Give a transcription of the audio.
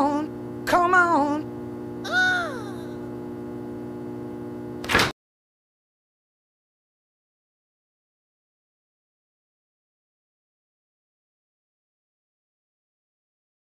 on, come on.